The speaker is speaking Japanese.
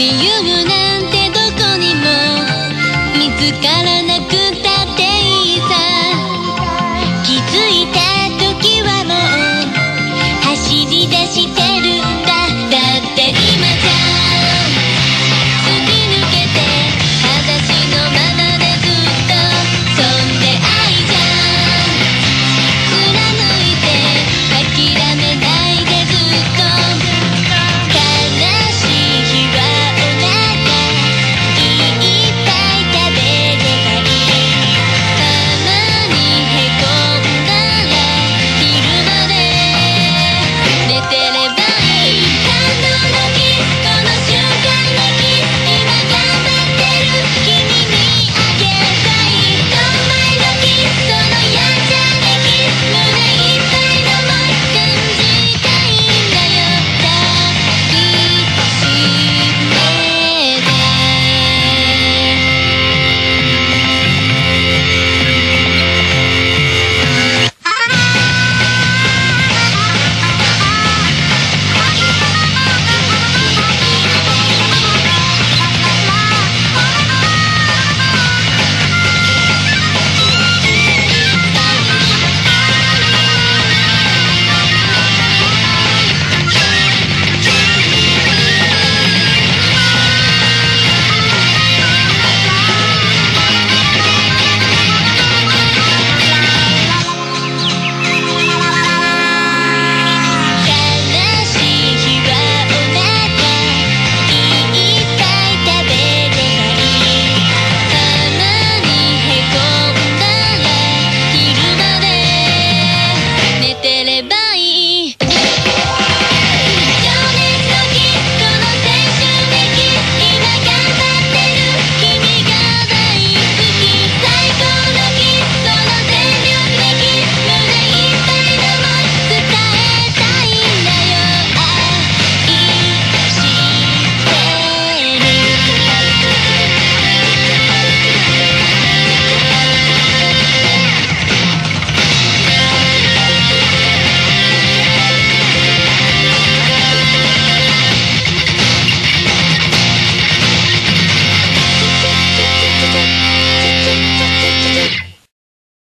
理なんてどこにも見つからない